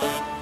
Bye.